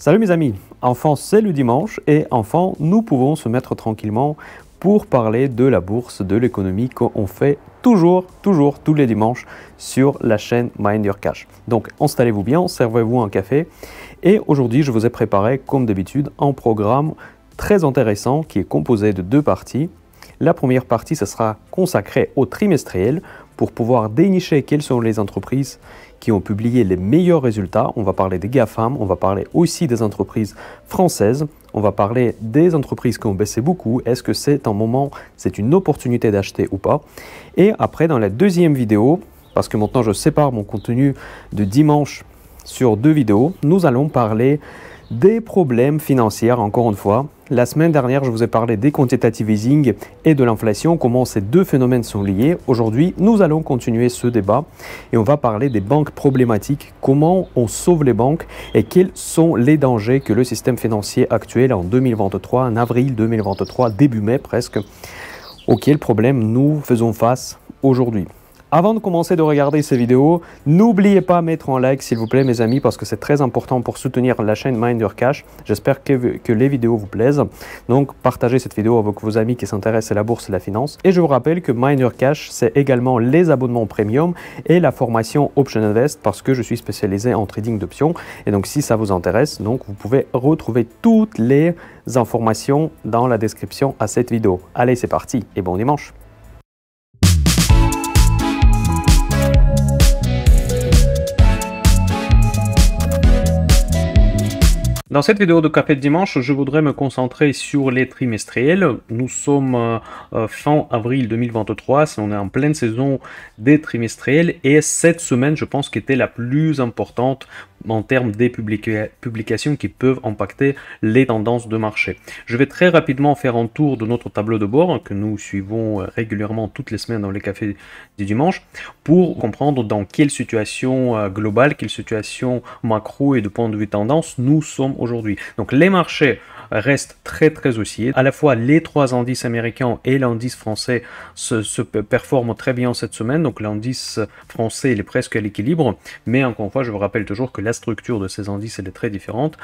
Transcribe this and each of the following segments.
Salut mes amis, enfin c'est le dimanche et enfin nous pouvons se mettre tranquillement pour parler de la bourse, de l'économie qu'on fait toujours, toujours tous les dimanches sur la chaîne Mind Your Cash. Donc installez-vous bien, servez-vous un café et aujourd'hui je vous ai préparé comme d'habitude un programme très intéressant qui est composé de deux parties. La première partie, ce sera consacrée au trimestriel pour pouvoir dénicher quelles sont les entreprises qui ont publié les meilleurs résultats. On va parler des GAFAM, on va parler aussi des entreprises françaises, on va parler des entreprises qui ont baissé beaucoup. Est-ce que c'est un moment, c'est une opportunité d'acheter ou pas? Et après, dans la deuxième vidéo, parce que maintenant je sépare mon contenu de dimanche sur deux vidéos, nous allons parler des problèmes financiers, encore une fois. La semaine dernière, je vous ai parlé des quantitative easing et de l'inflation, comment ces deux phénomènes sont liés. Aujourd'hui, nous allons continuer ce débat et on va parler des banques problématiques, comment on sauve les banques et quels sont les dangers que le système financier actuel en 2023, en avril 2023, début mai presque, auxquels problèmes nous faisons face aujourd'hui. Avant de commencer de regarder ces vidéos, n'oubliez pas mettre un like s'il vous plaît mes amis parce que c'est très important pour soutenir la chaîne Mind Your Cash. J'espère que, que, les vidéos vous plaisent. Donc partagez cette vidéo avec vos amis qui s'intéressent à la bourse et la finance. Et je vous rappelle que Mind Your Cash c'est également les abonnements premium et la formation Option Invest parce que je suis spécialisé en trading d'options. Et donc si ça vous intéresse, donc vous pouvez retrouver toutes les informations dans la description à cette vidéo. Allez c'est parti et bon dimanche Dans cette vidéo de Café de Dimanche, je voudrais me concentrer sur les trimestriels. Nous sommes euh, fin avril 2023, on est en pleine saison des trimestriels et cette semaine, je pense, qu'était la plus importante en termes des publications qui peuvent impacter les tendances de marché. Je vais très rapidement faire un tour de notre tableau de bord que nous suivons euh, régulièrement toutes les semaines dans les cafés du dimanche pour comprendre dans quelle situation euh, globale, quelle situation macro et de point de vue tendance nous sommes aujourd'hui. Donc les marchés restent très très haussiers. À la fois les trois indices américains et l'indice français se, se, performent très bien cette semaine. Donc l'indice français il est presque à l'équilibre. Mais encore une fois, je vous rappelle toujours que la structure de ces indices elle est très différente.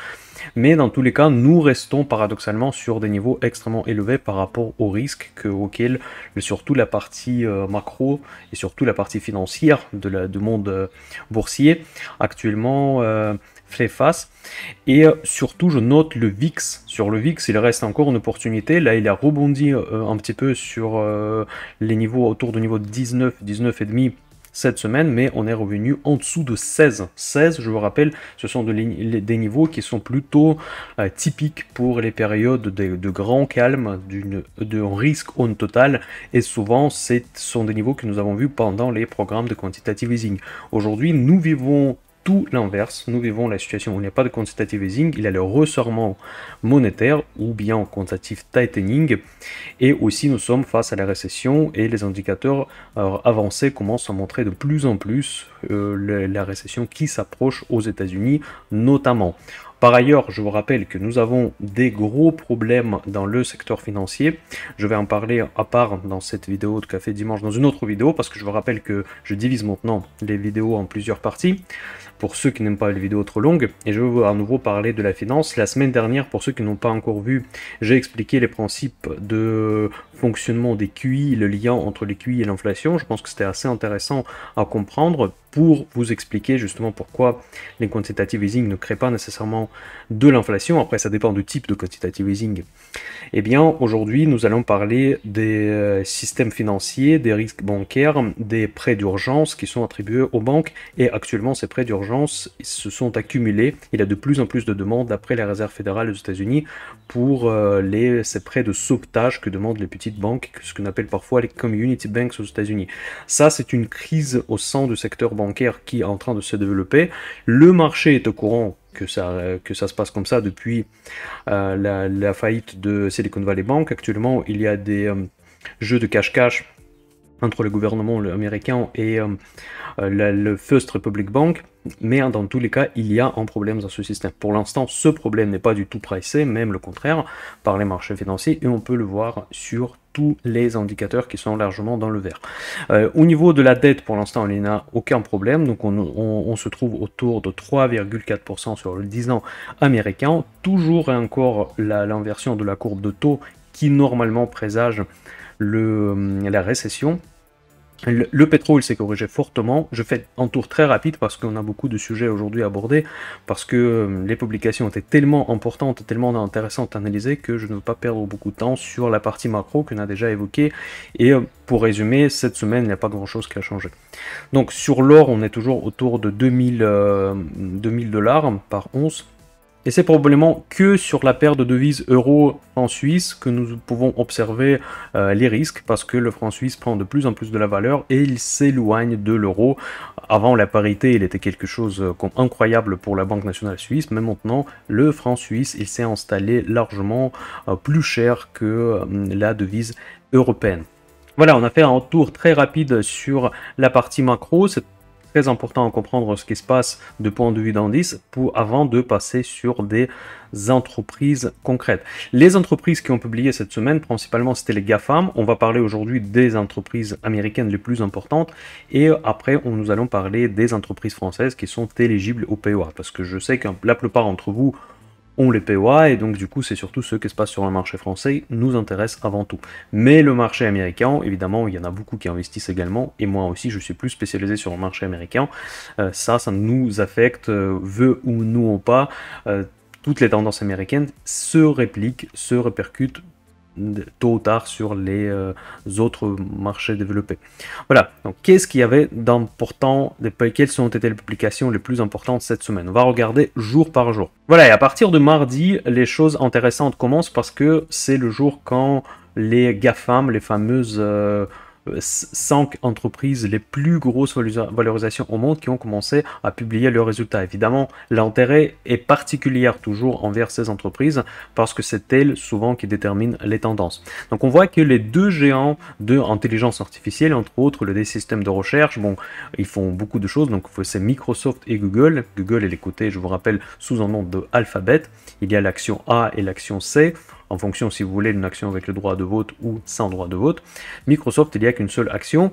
Mais dans tous les cas, nous restons paradoxalement sur des niveaux extrêmement élevés par rapport aux risques que, auxquels surtout la partie euh, macro et surtout la partie financière de la, du monde euh, boursier actuellement euh, fait face. Et surtout, je note le VIX. Sur le VIX, il reste encore une opportunité. Là, il a rebondi un petit peu sur les niveaux autour du niveau 19, 19,5 cette semaine, mais on est revenu en dessous de 16. 16, je vous rappelle, ce sont des niveaux qui sont plutôt euh, typiques pour les périodes de, grand calme, de risque on total, et souvent ce sont des niveaux que nous avons vus pendant les programmes de quantitative easing. Aujourd'hui, nous vivons tout l'inverse. Nous vivons la situation où il n'y a pas de quantitative easing, il y a le resserrement monétaire ou bien quantitative tightening. Et aussi, nous sommes face à la récession et les indicateurs euh, avancés commencent à montrer de plus en plus euh, la récession qui s'approche aux États-Unis notamment. Par ailleurs, je vous rappelle que nous avons des gros problèmes dans le secteur financier. Je vais en parler à part dans cette vidéo de Café Dimanche, dans une autre vidéo, parce que je vous rappelle que je divise maintenant les vidéos en plusieurs parties, pour ceux qui n'aiment pas les vidéos trop longues. Et je vais à nouveau parler de la finance. La semaine dernière, pour ceux qui n'ont pas encore vu, j'ai expliqué les principes de fonctionnement des QI, le lien entre les QI et l'inflation. Je pense que c'était assez intéressant à comprendre pour vous expliquer justement pourquoi les quantitative easing ne créent pas nécessairement de l'inflation. Après, ça dépend du type de quantitative easing. Eh bien, aujourd'hui, nous allons parler des euh, systèmes financiers, des risques bancaires, des prêts d'urgence qui sont attribués aux banques. Et actuellement, ces prêts d'urgence se sont accumulés. Il y a de plus en plus de demandes d'après la Réserve fédérale aux États-Unis pour euh, les, ces prêts de sauvetage que demandent les petites banques, ce qu'on appelle parfois les community banks aux États-Unis. Ça, c'est une crise au sein du secteur bancaire qui est en train de se développer. Le marché est au courant que ça, que ça se passe comme ça depuis euh, la, faillite de Silicon Valley Bank. Actuellement, il y a des euh, jeux de cache-cache entre le gouvernement américain et euh, euh, le, First Republic Bank, mais hein, dans tous les cas, il y a un problème dans ce système. Pour l'instant, ce problème n'est pas du tout pricé, même le contraire, par les marchés financiers, et on peut le voir sur tous les indicateurs qui sont largement dans le vert. Euh, au niveau de la dette, pour l'instant, il n'y a aucun problème, donc on, se trouve autour de 3,4% sur le 10 ans américain, toujours et encore l'inversion de la courbe de taux qui normalement présage le, la récession. Le, pétrole s'est corrigé fortement. Je fais un tour très rapide parce qu'on a beaucoup de sujets aujourd'hui abordés, parce que euh, les publications étaient tellement importantes, tellement intéressantes à analyser que je ne veux pas perdre beaucoup de temps sur la partie macro qu'on a déjà évoquée. Et euh, pour résumer, cette semaine, il n'y a pas grand-chose qui a changé. Donc sur l'or, on est toujours autour de 2000 2000 euh, dollars par once. Et c'est probablement que sur la paire de devises euro en Suisse que nous pouvons observer euh, les risques parce que le franc suisse prend de plus en plus de la valeur et il s'éloigne de l'euro. Avant la parité, il était quelque chose euh, comme incroyable pour la Banque nationale suisse, mais maintenant le franc suisse, il s'est installé largement euh, plus cher que la devise européenne. Voilà, on a fait un tour très rapide sur la partie macro très important à comprendre ce qui se passe de point de vue d'indice pour avant de passer sur des entreprises concrètes. Les entreprises qui ont publié cette semaine, principalement c'était les GAFAM. On va parler aujourd'hui des entreprises américaines les plus importantes et après nous allons parler des entreprises françaises qui sont éligibles au POA parce que je sais que la plupart d'entre vous ont les POA et donc du coup c'est surtout ce qui se passe sur le marché français nous intéresse avant tout. Mais le marché américain, évidemment, il y en a beaucoup qui investissent également et moi aussi je suis plus spécialisé sur le marché américain. Euh, ça, ça nous affecte, euh, veut ou non ou pas. Euh, toutes les tendances américaines se répliquent, se répercutent tôt ou tard sur les euh, autres marchés développés. Voilà, donc qu'est-ce qu'il y avait d'important, quelles ont été les publications les plus importantes cette semaine? On va regarder jour par jour. Voilà, et à partir de mardi, les choses intéressantes commencent parce que c'est le jour quand les GAFAM, les fameuses... Euh, 5 entreprises les plus grosses valorisations au monde qui ont commencé à publier leurs résultats. Évidemment, l'intérêt est particulier toujours envers ces entreprises parce que c'est elles souvent qui déterminent les tendances. Donc on voit que les deux géants de intelligence artificielle, entre autres le des systèmes de recherche, bon, ils font beaucoup de choses, donc c'est Microsoft et Google. Google est les je vous rappelle, sous un nom de Alphabet. Il y a l'action A et l'action C en fonction si vous voulez d'une action avec le droit de vote ou sans droit de vote. Microsoft, il n'y a qu'une seule action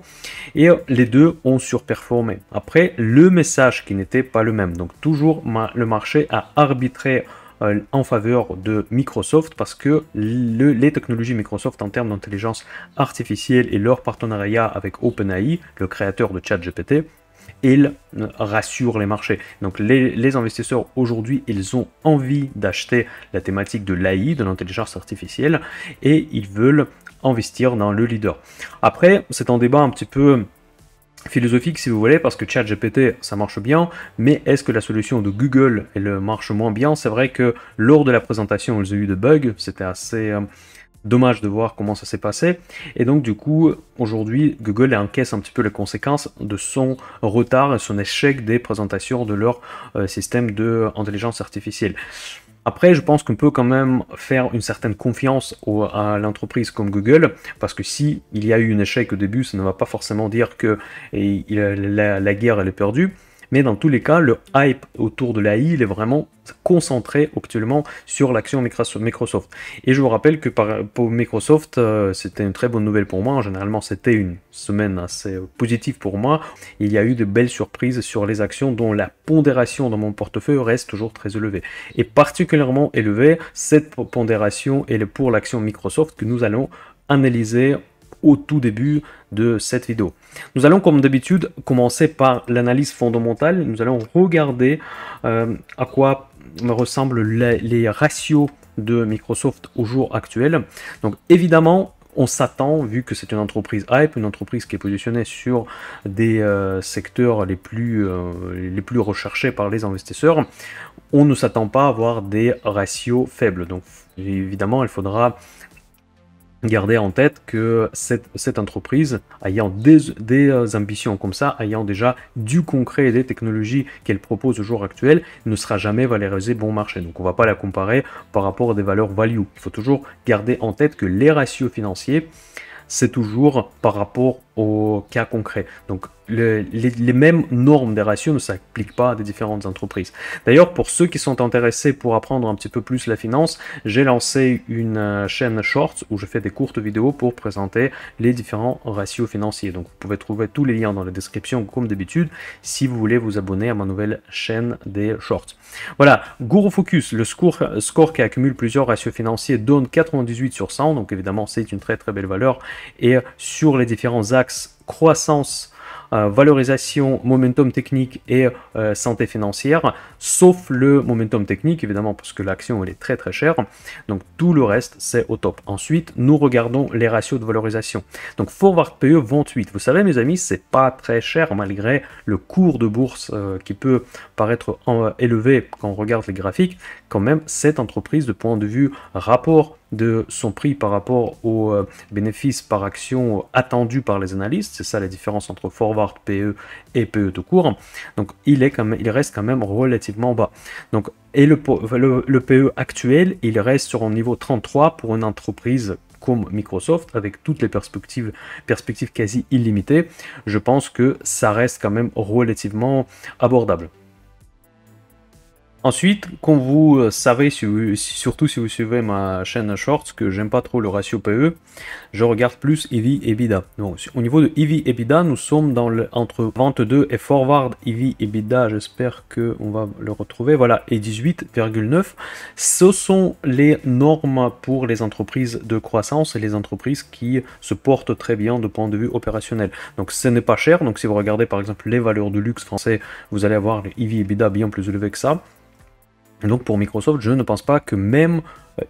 et les deux ont surperformé. Après, le message qui n'était pas le même. Donc toujours le marché a arbitré euh, en faveur de Microsoft parce que les technologies Microsoft en termes d'intelligence artificielle et leur partenariat avec OpenAI, le créateur de ChatGPT, il rassure les marchés. Donc les, investisseurs aujourd'hui, ils ont envie d'acheter la thématique de l'AI, de l'intelligence artificielle, et ils veulent investir dans le leader. Après, c'est un débat un petit peu philosophique si vous voulez, parce que ChatGPT, ça marche bien, mais est-ce que la solution de Google, elle marche moins bien? C'est vrai que lors de la présentation, ils ont eu des bugs, c'était assez... Euh, Dommage de voir comment ça s'est passé. Et donc du coup, aujourd'hui, Google encaisse un petit peu les conséquences de son retard et son échec des présentations de leur euh, système d'intelligence artificielle. Après, je pense qu'on peut quand même faire une certaine confiance à l'entreprise comme Google, parce que si il y a eu un échec au début, ça ne va pas forcément dire que la, la guerre est perdue. Mais dans tous les cas, le hype autour de l'AI, il est vraiment concentré actuellement sur l'action Microsoft. Et je vous rappelle que pour Microsoft, euh, c'était une très bonne nouvelle pour moi. Généralement, c'était une semaine assez positive pour moi. Il y a eu de belles surprises sur les actions dont la pondération dans mon portefeuille reste toujours très élevée. Et particulièrement élevée, cette pondération est pour l'action Microsoft que nous allons analyser au tout début de cette vidéo. Nous allons comme d'habitude commencer par l'analyse fondamentale. Nous allons regarder euh, à quoi ressemblent les, ratios de Microsoft au jour actuel. Donc évidemment, on s'attend, vu que c'est une entreprise hype, une entreprise qui est positionnée sur des euh, secteurs les plus, euh, les plus recherchés par les investisseurs, on ne s'attend pas à avoir des ratios faibles. Donc évidemment, il faudra Gardez en tête que cette, entreprise, ayant des, euh, ambitions comme ça, ayant déjà du concret et des technologies qu'elle propose au jour actuel, ne sera jamais valorisée bon marché. Donc on ne va pas la comparer par rapport à des valeurs value. Il faut toujours garder en tête que les ratios financiers, c'est toujours par rapport au cas concret. Donc les, mêmes normes des ratios ne s'appliquent pas à des différentes entreprises. D'ailleurs, pour ceux qui sont intéressés pour apprendre un petit peu plus la finance, j'ai lancé une euh, chaîne Shorts où je fais des courtes vidéos pour présenter les différents ratios financiers. Donc vous pouvez trouver tous les liens dans la description comme d'habitude si vous voulez vous abonner à ma nouvelle chaîne des Shorts. Voilà, Guru Focus, le score, score qui accumule plusieurs ratios financiers donne 98 sur 100, donc évidemment c'est une très très belle valeur. Et sur les différents axes croissance valorisation, momentum technique et euh, santé financière, sauf le momentum technique, évidemment, parce que l'action, elle est très très chère. Donc tout le reste, c'est au top. Ensuite, nous regardons les ratios de valorisation. Donc Forward PE 28. Vous savez, mes amis, c'est pas très cher malgré le cours de bourse euh, qui peut paraître élevé quand on regarde les graphiques. Quand même, cette entreprise, de point de vue rapport de son prix par rapport aux euh, bénéfices par action attendus par les analystes. C'est ça la différence entre forward PE et PE tout court. Donc il, est quand même, il reste quand même relativement bas. Donc, et le, le, PE actuel, il reste sur un niveau 33 pour une entreprise comme Microsoft, avec toutes les perspectives, perspectives quasi illimitées, je pense que ça reste quand même relativement abordable. Ensuite, comme vous euh, savez, surtout si vous suivez ma chaîne Shorts, que j'aime pas trop le ratio PE, je regarde plus EV EBITDA. Donc, au niveau de EV EBITDA, nous sommes dans le, entre 22 et forward EV EBITDA, j'espère qu'on va le retrouver, voilà, et 18,9. Ce sont les normes pour les entreprises de croissance et les entreprises qui se portent très bien de point de vue opérationnel. Donc ce n'est pas cher, donc si vous regardez par exemple les valeurs de luxe français, vous allez avoir les EV EBITDA bien plus élevés que ça. Donc pour Microsoft, je ne pense pas que même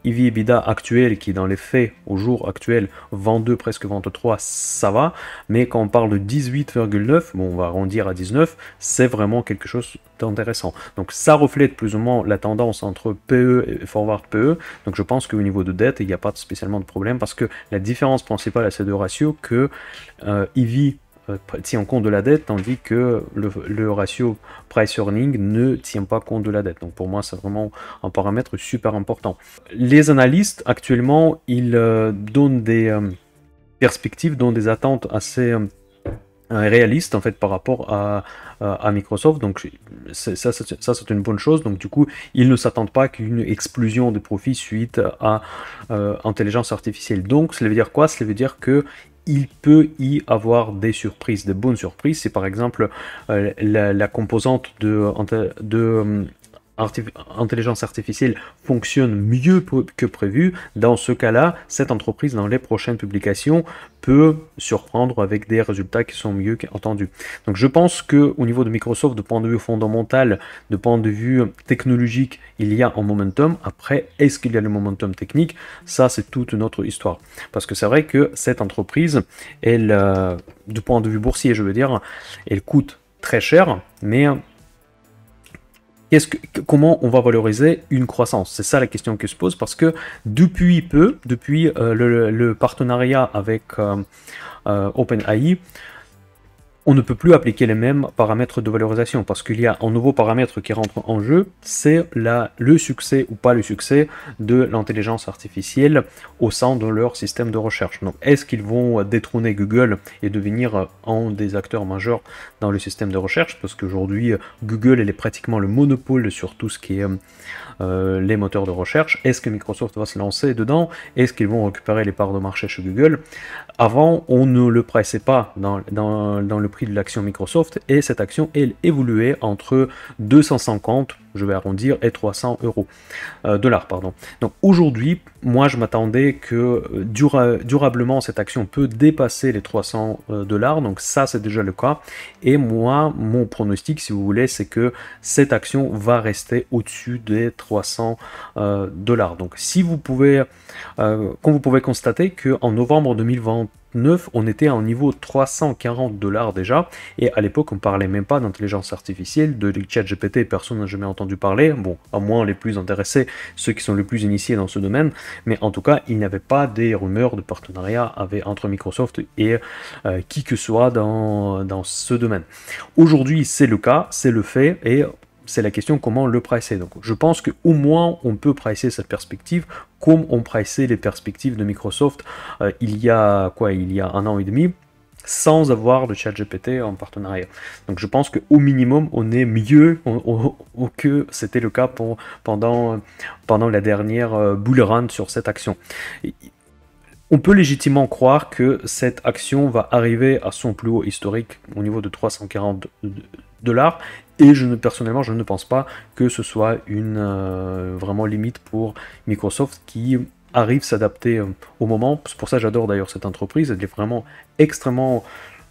EV euh, EBITDA actuel, qui dans les faits, au jour actuel, 22, presque 23, ça va. Mais quand on parle de 18,9, bon, on va arrondir à 19, c'est vraiment quelque chose d'intéressant. Donc ça reflète plus ou moins la tendance entre PE et forward PE. Donc je pense qu'au niveau de dette, il n'y a pas spécialement de problème parce que la différence principale à ces deux ratios, que euh, tient compte de la dette, tandis que le, ratio price-earning ne tient pas compte de la dette. Donc pour moi, c'est vraiment un paramètre super important. Les analystes, actuellement, ils euh, donnent des euh, perspectives, donnent des attentes assez réalistes en fait par rapport à, Microsoft. Donc ça, ça c'est une bonne chose. Donc du coup, ils ne s'attendent pas qu'une explosion de profits suite à intelligence artificielle. Donc cela veut dire quoi? Cela veut dire que il peut y avoir des surprises, des bonnes surprises. C'est par exemple euh, la, composante de, de intelligence artificielle fonctionne mieux que prévu, dans ce cas-là, cette entreprise, dans les prochaines publications, peut surprendre avec des résultats qui sont mieux qu'entendus. Donc je pense que au niveau de Microsoft, de point de vue fondamental, de point de vue technologique, il y a un momentum. Après, est-ce qu'il y a le momentum technique? Ça, c'est toute une autre histoire. Parce que c'est vrai que cette entreprise, elle, euh, du point de vue boursier, je veux dire, elle coûte très cher, mais comment on va valoriser une croissance? C'est ça la question que se pose parce que depuis peu, depuis euh, le, partenariat avec euh, euh, OpenAI, on ne peut plus appliquer les mêmes paramètres de valorisation parce qu'il y a un nouveau paramètre qui rentre en jeu, c'est le succès ou pas le succès de l'intelligence artificielle au sein de leur système de recherche. Donc est-ce qu'ils vont détrôner Google et devenir un des acteurs majeurs dans le système de recherche? Parce qu'aujourd'hui, Google est pratiquement le monopole sur tout ce qui est euh, les moteurs de recherche. Est-ce que Microsoft va se lancer dedans? Est-ce qu'ils vont récupérer les parts de marché chez Google? Avant, on ne le pressait pas dans, le prix de l'action Microsoft et cette action, elle évoluait entre 250 je vais arrondir, et 300 euros, euh, dollars. Pardon. Donc aujourd'hui, moi je m'attendais que euh, durablement cette action peut dépasser les 300 euh, dollars, donc ça c'est déjà le cas. Et moi, mon pronostic, si vous voulez, c'est que cette action va rester au-dessus des 300 dollars. Donc si vous pouvez, comme vous pouvez constater qu'en novembre 2020, on était à un niveau 340 dollars déjà, et à l'époque on parlait même pas d'intelligence artificielle, de chat GPT, personne n'a jamais entendu parler, bon, à moins les plus intéressés, ceux qui sont les plus initiés dans ce domaine, mais en tout cas il n'y avait pas des rumeurs de partenariat avec, entre Microsoft et euh, qui que soit dans, dans ce domaine. Aujourd'hui c'est le cas, c'est le fait, et c'est la question comment le pricer. Donc je pense qu'au moins on peut pricer cette perspective comme on pricé les perspectives de Microsoft euh, il y a quoi Il y a un an et demi sans avoir de chat GPT en partenariat. Donc je pense qu'au minimum, on est mieux que c'était le cas pendant, pendant la dernière euh, bull run sur cette action. On peut légitimement croire que cette action va arriver à son plus haut historique au niveau de 340 dollars et personnellement, je ne pense pas que ce soit une euh, vraiment limite pour Microsoft qui arrive s'adapter euh, au moment. C'est pour ça que j'adore d'ailleurs cette entreprise. Elle est vraiment extrêmement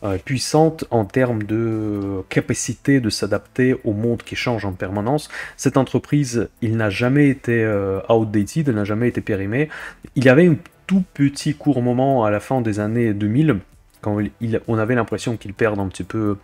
euh, puissante en termes de capacité de s'adapter au monde qui change en permanence. Cette entreprise, il n'a jamais été outdated, elle n'a jamais été périmée. Il y avait un tout petit court moment à la fin des années 2000 quand on avait l'impression qu'il perd un petit peu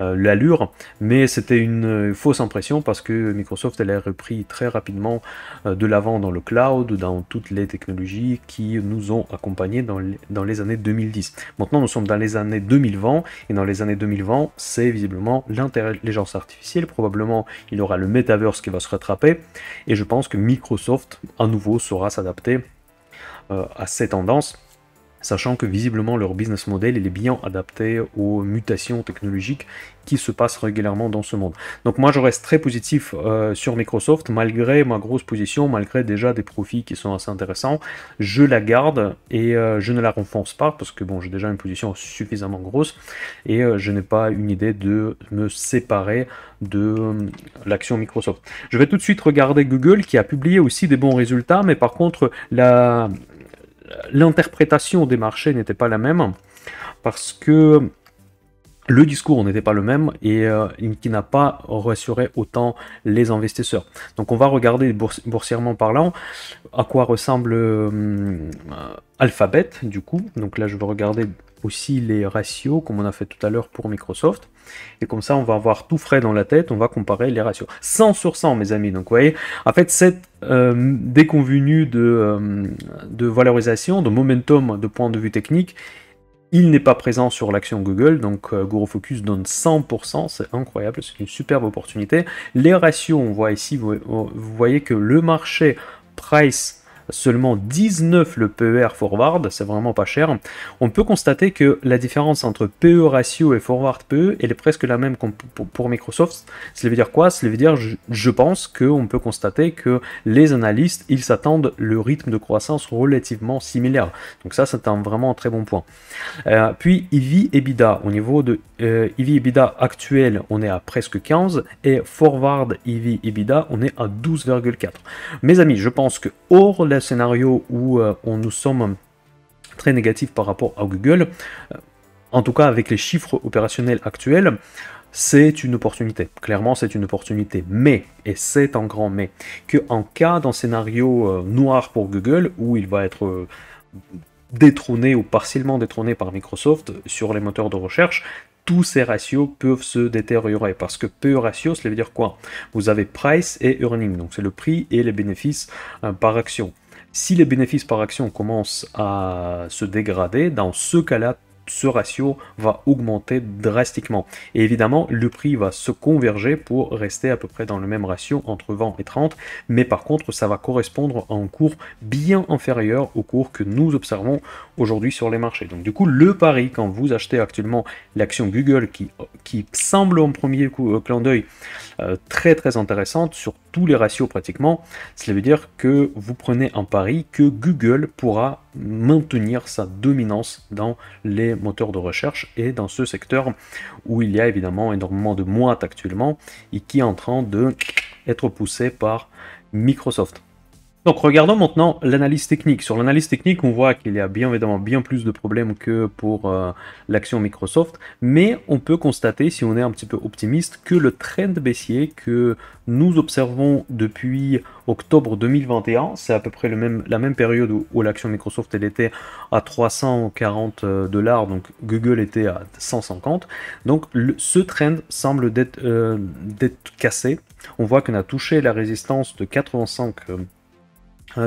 euh, l'allure, mais c'était une fausse impression parce que Microsoft elle a repris très rapidement euh, de l'avant dans le cloud, dans toutes les technologies qui nous ont accompagnés dans les, années 2010. Maintenant nous sommes dans les années 2020 et dans les années 2020 c'est visiblement l'intelligence artificielle, probablement il y aura le metaverse qui va se rattraper et je pense que Microsoft à nouveau saura s'adapter euh, à ces tendances sachant que visiblement leur business model est bien adapté aux mutations technologiques qui se passent régulièrement dans ce monde. Donc moi je reste très positif euh, sur Microsoft malgré ma grosse position, malgré déjà des profits qui sont assez intéressants. Je la garde et euh, je ne la renfonce pas parce que bon j'ai déjà une position suffisamment grosse et euh, je n'ai pas une idée de me séparer de l'action Microsoft. Je vais tout de suite regarder Google qui a publié aussi des bons résultats mais par contre la l'interprétation des marchés n'était pas la même, parce que le discours n'était pas le même et euh, qui n'a pas rassuré autant les investisseurs. Donc on va regarder boursièrement parlant à quoi ressemble euh, Alphabet du coup. Donc là je vais regarder aussi les ratios comme on a fait tout à l'heure pour Microsoft. Et comme ça, on va avoir tout frais dans la tête, on va comparer les ratios. 100 sur 100, mes amis. Donc, vous voyez, en fait, cette euh, déconvenue de, euh, de valorisation, de momentum de point de vue technique, il n'est pas présent sur l'action Google, donc euh, GuruFocus donne 100%, c'est incroyable, c'est une superbe opportunité. Les ratios, on voit ici, vous voyez que le marché price seulement 19 le PER forward, c'est vraiment pas cher, on peut constater que la différence entre PE ratio et forward PE, est presque la même pour Microsoft. Cela veut dire quoi? Cela veut dire, je pense qu'on peut constater que les analystes, ils s'attendent le rythme de croissance relativement similaire. Donc ça, c'est un vraiment très bon point. Euh, puis, EV EBITDA, au niveau de euh, EV EBITDA actuel, on est à presque 15, et forward EV EBITDA, on est à 12,4. Mes amis, je pense que hors la scénario où euh, on nous sommes très négatifs par rapport à Google, euh, en tout cas avec les chiffres opérationnels actuels, c'est une opportunité. Clairement, c'est une opportunité. Mais, et c'est un grand mais, que en cas d'un scénario euh, noir pour Google, où il va être détrôné ou partiellement détrôné par Microsoft sur les moteurs de recherche, tous ces ratios peuvent se détériorer. Parce que PE ratio, cela veut dire quoi? Vous avez price et earning, donc c'est le prix et les bénéfices par action. Si les bénéfices par action commencent à se dégrader, dans ce cas-là, ce ratio va augmenter drastiquement. Et évidemment, le prix va se converger pour rester à peu près dans le même ratio entre 20 et 30, mais par contre, ça va correspondre à un cours bien inférieur au cours que nous observons aujourd'hui sur les marchés. Donc du coup, le pari, quand vous achetez actuellement l'action Google qui, qui semble en premier coup, euh, clin d'œil euh, très très intéressante sur tous les ratios pratiquement, cela veut dire que vous prenez un pari que Google pourra maintenir sa dominance dans les moteurs de recherche et dans ce secteur où il y a évidemment énormément de moites actuellement et qui est en train de être poussé par Microsoft. Donc regardons maintenant l'analyse technique. Sur l'analyse technique, on voit qu'il y a bien évidemment bien plus de problèmes que pour euh, l'action Microsoft, mais on peut constater, si on est un petit peu optimiste, que le trend baissier que nous observons depuis octobre 2021, c'est à peu près le la même période où, l'action Microsoft était à 340 euh, dollars, donc Google était à 150. Donc ce trend semble euh, d'être cassé. On voit qu'on a touché la résistance de 85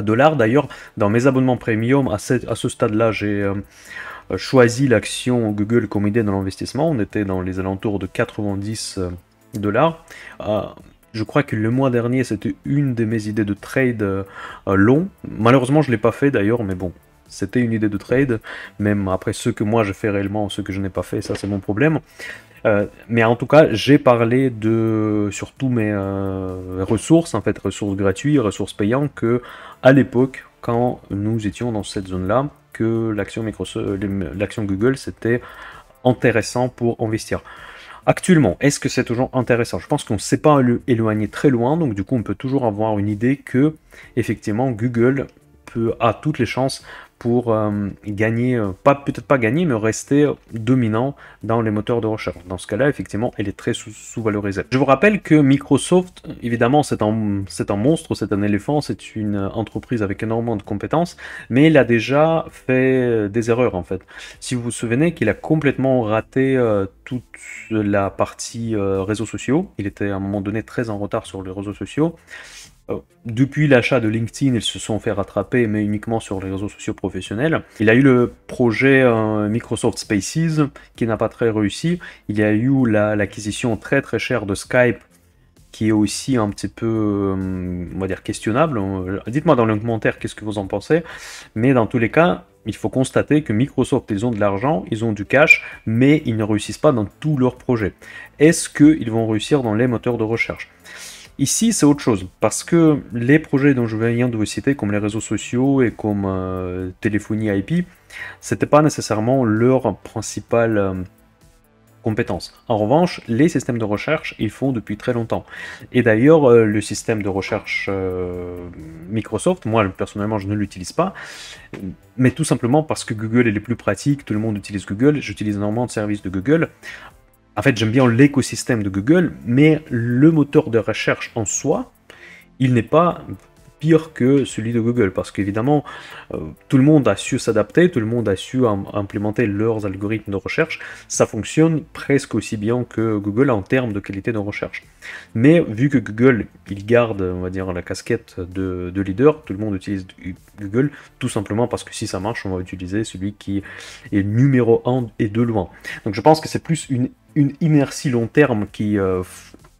dollars. D'ailleurs, dans mes abonnements premium, à ce, à ce stade-là, j'ai euh, choisi l'action Google comme idée dans l'investissement. On était dans les alentours de 90 euh, dollars. Euh, je crois que le mois dernier, c'était une de mes idées de trade long. Malheureusement, je ne l'ai pas fait d'ailleurs, mais bon, c'était une idée de trade, même après ce que moi je fais réellement, ce que je n'ai pas fait, ça c'est mon problème. Euh, mais en tout cas, j'ai parlé de surtout mes euh, ressources, en fait, ressources gratuites, ressources payantes, que à l'époque, quand nous étions dans cette zone-là, que l'action l'action Google, c'était intéressant pour investir. Actuellement, est-ce que c'est toujours intéressant? Je pense qu'on ne s'est pas éloigné très loin, donc du coup, on peut toujours avoir une idée que, effectivement, Google peut, a toutes les chances pour euh, gagner, euh, pas peut-être pas gagner, mais rester dominant dans les moteurs de recherche. Dans ce cas-là, effectivement, elle est très sous-valorisée. Je vous rappelle que Microsoft, évidemment, c'est un, monstre, c'est un éléphant, c'est une entreprise avec énormément de compétences, mais il a déjà fait des erreurs, en fait. Si vous vous souvenez qu'il a complètement raté euh, toute la partie réseaux sociaux, il était à un moment donné très en retard sur les réseaux sociaux, euh, depuis l'achat de LinkedIn, ils se sont fait rattraper, mais uniquement sur les réseaux sociaux professionnels. Il a eu le projet euh, Microsoft Spaces, qui n'a pas très réussi. Il y a eu l'acquisition très très chère de Skype, qui est aussi un petit peu, euh, on va dire, questionnable. Dites-moi dans les commentaires qu'est-ce que vous en pensez. Mais dans tous les cas, il faut constater que Microsoft, ils ont de l'argent, ils ont du cash, mais ils ne réussissent pas dans tous leurs projets. Est-ce qu'ils vont réussir dans les moteurs de recherche? Ici, c'est autre chose, parce que les projets dont je viens de vous citer, comme les réseaux sociaux et comme euh, téléphonie IP, c'était pas nécessairement leur principale euh, compétence. En revanche, les systèmes de recherche, ils font depuis très longtemps. Et d'ailleurs, euh, le système de recherche Microsoft, moi personnellement, je ne l'utilise pas, mais tout simplement parce que Google est le plus pratique, tout le monde utilise Google, j'utilise énormément de services de Google. En fait, j'aime bien l'écosystème de Google, mais le moteur de recherche en soi, il n'est pas pire que celui de Google, parce qu'évidemment, euh, tout le monde a su s'adapter, tout le monde a su implémenter leurs algorithmes de recherche, ça fonctionne presque aussi bien que Google en termes de qualité de recherche. Mais vu que Google, il garde, on va dire, la casquette de, leader, tout le monde utilise Google, tout simplement parce que si ça marche, on va utiliser celui qui est numéro 1 et de loin. Donc je pense que c'est plus une, inertie long terme qui... Euh,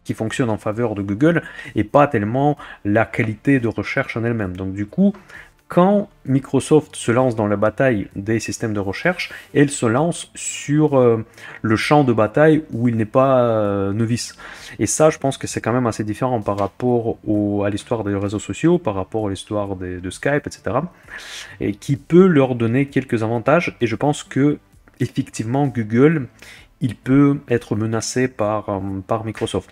qui fonctionne en faveur de Google et pas tellement la qualité de recherche en elle-même. Donc du coup, quand Microsoft se lance dans la bataille des systèmes de recherche, elle se lance sur euh, le champ de bataille où il n'est pas euh, novice. Et ça, je pense que c'est quand même assez différent par rapport à l'histoire des réseaux sociaux, par rapport à l'histoire de Skype, etc. Et qui peut leur donner quelques avantages. Et je pense que effectivement, Google, il peut être menacé par, euh, par Microsoft.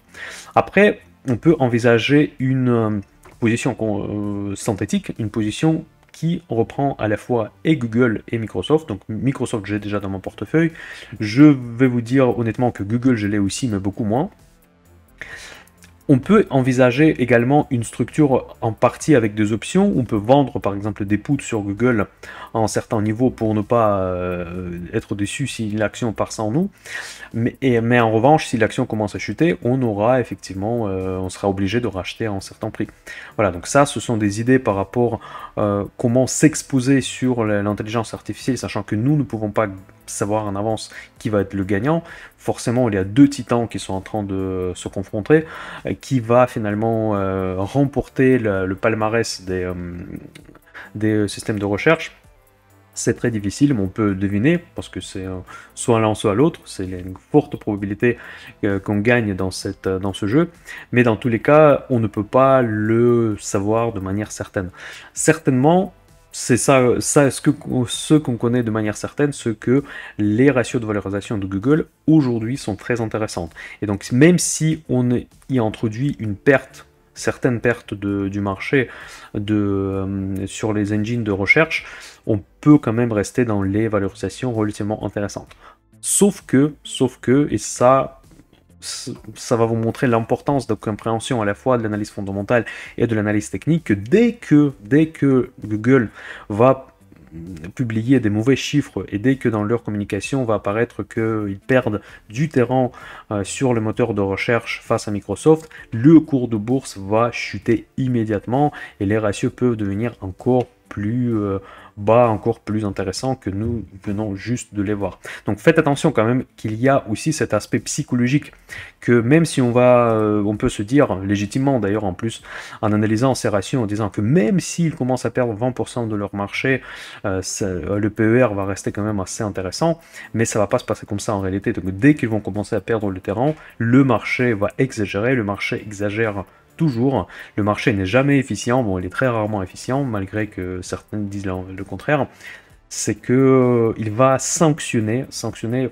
Après, on peut envisager une euh, position euh, synthétique, une position qui reprend à la fois et Google et Microsoft. Donc Microsoft, j'ai déjà dans mon portefeuille. Je vais vous dire honnêtement que Google, je l'ai aussi, mais beaucoup moins. On peut envisager également une structure en partie avec des options. On peut vendre par exemple des poutres sur Google en certains niveaux pour ne pas euh, être déçu si l'action part sans nous. Mais, en revanche, si l'action commence à chuter, on aura effectivement, euh, sera obligé de racheter en certain prix. Voilà, donc ça, ce sont des idées par rapport à euh, comment s'exposer sur l'intelligence artificielle, sachant que nous ne pouvons pas savoir en avance qui va être le gagnant. Forcément, il y a deux titans qui sont en train de se confronter. Qui va finalement euh, remporter le, palmarès des, euh, des systèmes de recherche c'est très difficile, mais on peut deviner, parce que c'est euh, soit l'un, soit l'autre, c'est une forte probabilité qu'on gagne dans, cette, dans ce jeu, mais dans tous les cas, on ne peut pas le savoir de manière certaine. Certainement, c'est ça, ça ce qu'on ce qu'on connaît de manière certaine, ce que les ratios de valorisation de Google aujourd'hui sont très intéressantes. Et donc même si on y introduit une perte, certaines pertes du marché de, euh, sur les engines de recherche, on peut quand même rester dans les valorisations relativement intéressantes. Sauf que, sauf que, et ça ça va vous montrer l'importance de compréhension à la fois de l'analyse fondamentale et de l'analyse technique, que dès que, dès que Google va publier des mauvais chiffres et dès que dans leur communication va apparaître qu'ils perdent du terrain euh, sur le moteur de recherche face à Microsoft, le cours de bourse va chuter immédiatement et les ratios peuvent devenir encore plus bas, encore plus intéressants que nous venons juste de les voir. Donc faites attention quand même qu'il y a aussi cet aspect psychologique que même si on va, on peut se dire légitimement d'ailleurs en plus en analysant ces ratios en disant que même s'ils commencent à perdre 20% de leur marché, le PER va rester quand même assez intéressant, mais ça va pas se passer comme ça en réalité. Donc dès qu'ils vont commencer à perdre le terrain, le marché va exagérer, le marché exagère toujours. Le marché n'est jamais efficient, bon il est très rarement efficient, malgré que certains disent le contraire c'est que euh, il va sanctionner, sanctionner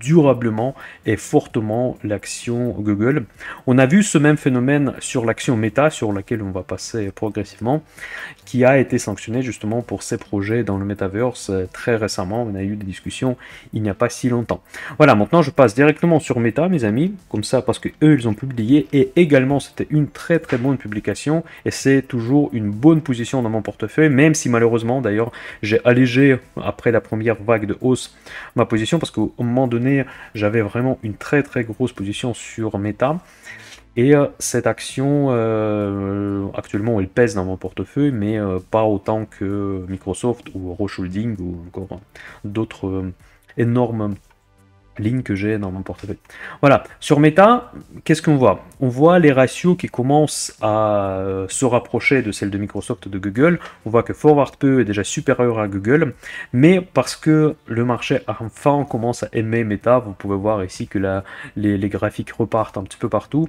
durablement et fortement l'action Google. On a vu ce même phénomène sur l'action Meta, sur laquelle on va passer progressivement, qui a été sanctionné justement pour ses projets dans le metaverse euh, très récemment. On a eu des discussions il n'y a pas si longtemps. Voilà, maintenant je passe directement sur Meta, mes amis, comme ça parce que eux ils ont publié et également c'était une très très bonne publication et c'est toujours une bonne position dans mon portefeuille, même si malheureusement d'ailleurs j'ai allé après la première vague de hausse ma position parce qu'au moment donné j'avais vraiment une très très grosse position sur Meta. Et euh, cette action euh, actuellement elle pèse dans mon portefeuille mais euh, pas autant que Microsoft ou Roche Holding ou encore d'autres énormes ligne que j'ai dans mon portefeuille. Voilà, sur Meta, qu'est-ce qu'on voit? On voit les ratios qui commencent à euh, se rapprocher de celles de Microsoft de Google. On voit que Forward PE est déjà supérieur à Google, mais parce que le marché enfin commence à aimer Meta, vous pouvez voir ici que les, graphiques repartent un petit peu partout.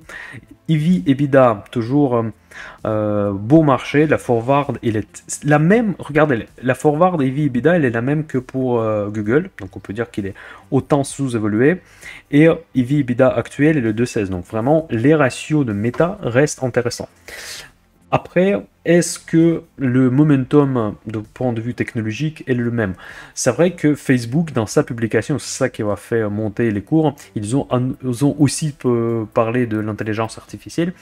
EV EBITDA, toujours... Euh, euh, beau marché, la forward, il est la même, regardez, la forward EV EBITDA, elle est la même que pour Google, donc on peut dire qu'il est autant sous-évolué, et EV EBITDA actuel est le 2,16, donc vraiment, les ratios de méta restent intéressants. Après, est-ce que le momentum de point de vue technologique est le même? C'est vrai que Facebook, dans sa publication, c'est ça qui va faire monter les cours, ils ont, ont aussi parlé de l'intelligence artificielle.